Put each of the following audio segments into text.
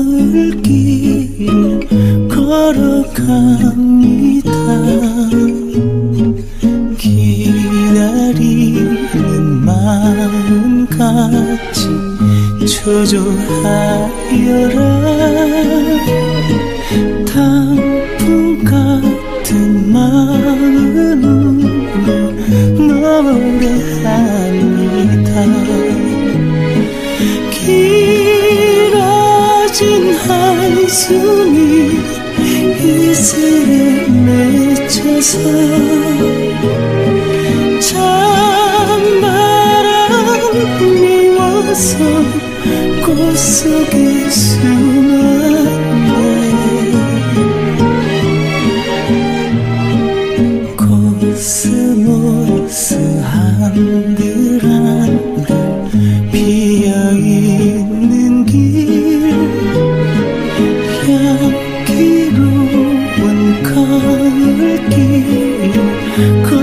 마을길 걸어갑니다 기다리는 마음같이 초조하여라. 터진 한숨이 이슬에 맺혀서 찬바람 미워서 꽃속에 ku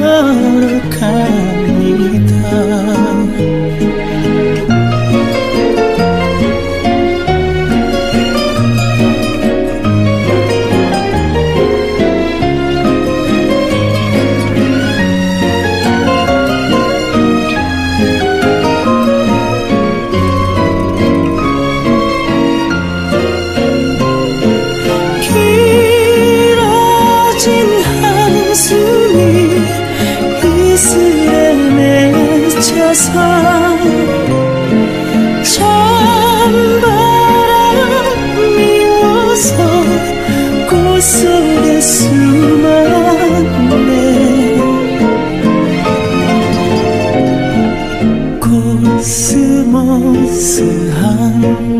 四海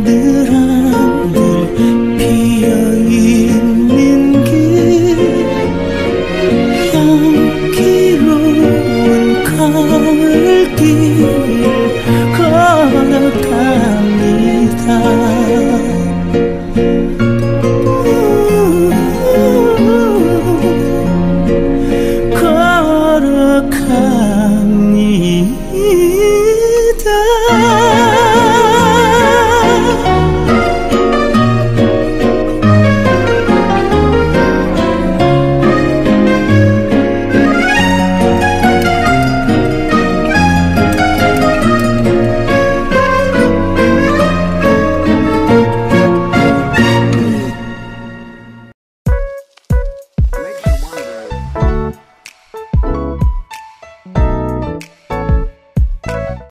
an.